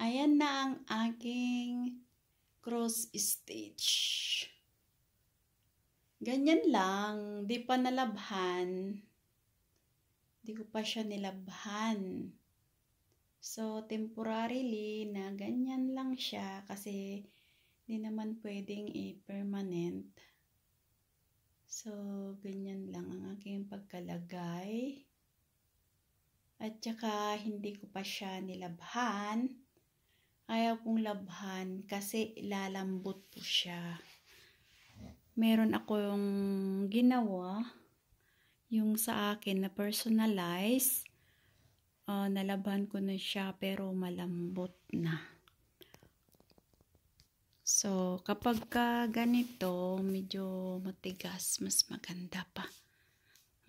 Ayan na ang aking cross stitch. Ganyan lang, di pa nalabhan. Di ko pa siya nilabhan. So, temporarily na ganyan lang siya kasi di naman pwedeng i-permanent. So, ganyan lang ang aking pagkalagay. At saka, hindi ko pa siya nilabhan. Ayaw kong labhan kasi lalambot po siya. Meron akong ginawa yung sa akin na personalize uh, nalaban ko na siya pero malambot na. So, kapag ka ganito, medyo matigas, mas maganda pa.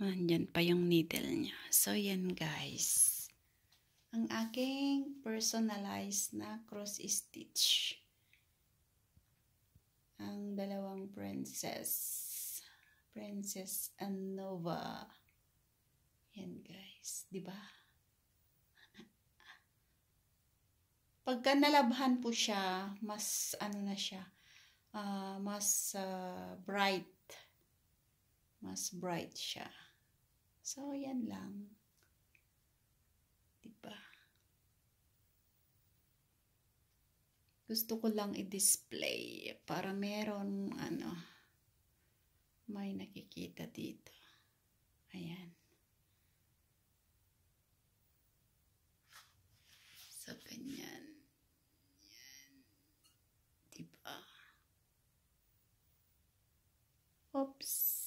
Nandyan pa yung needle niya. So, yan guys. Ang aking personalized na cross stitch. Ang dalawang princess. Princess and Nova. Yan guys. ba? Diba? Pagka nalabhan po siya, mas ano na siya, uh, mas uh, bright. Mas bright siya. So, yan lang. Diba? Gusto ko lang i-display para meron, ano, may nakikita dito. Ayan. So, ganyan. Oops.